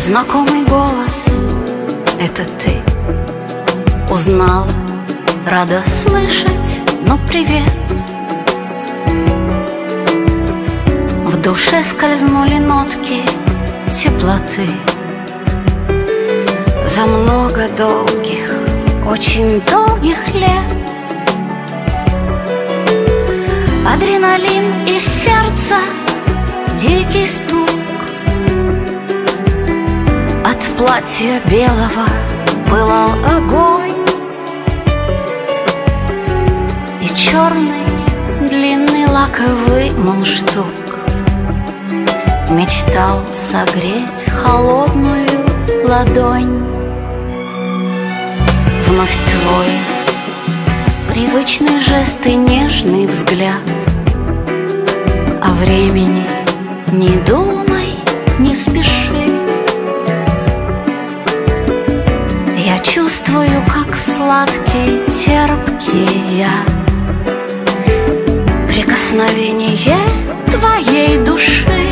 Знакомый голос — это ты. Узнала, рада слышать, ну привет. В душе скользнули нотки теплоты. За много долгих, очень долгих лет. Адреналин из сердца, дикий стук платья белого пылал огонь. И черный длинный лаковый мундштук Мечтал согреть холодную ладонь. Вновь твой привычный жест и нежный взгляд. О времени не думай, не спеши чувствую, как сладкий, терпкий яд Прикосновение твоей души.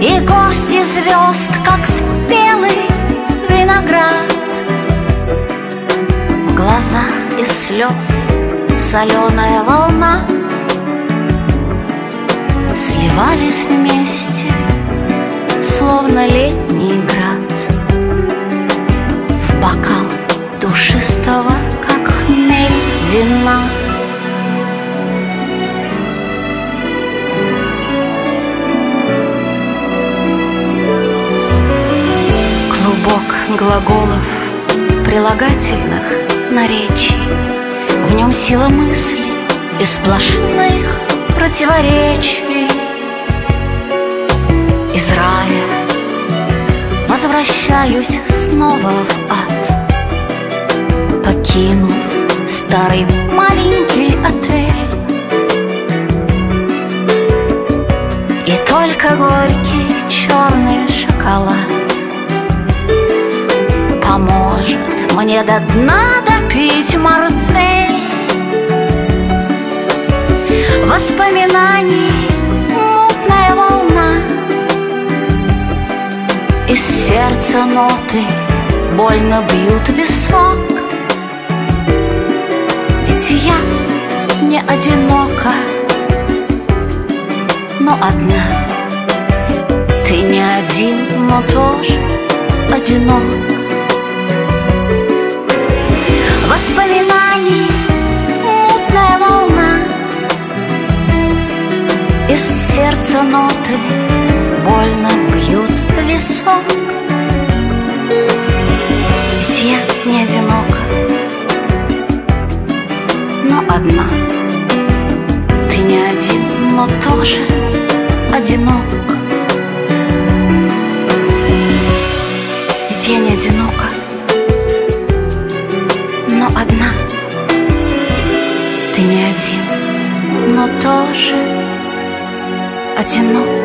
И горсти звезд, как спелый виноград. В глазах из слез соленая волна. Сливались вместе, словно летний душистого, как хмель вина. Клубок глаголов, прилагательных наречий В нем сила мысли и сплошных противоречий Из рая возвращаюсь снова в ад Покинув старый маленький отель. И только горький черный шоколад Поможет мне до дна допить мартель Воспоминаний мутная волна Из сердца ноты больно бьют висок я не одинока, но одна. Ты не один, но тоже одинок. Воспоминаний мутная волна. Из сердца ноты больно бьют висок одна. Ты не один, но тоже одинок. Ведь я не одинока, но одна. Ты не один, но тоже одинок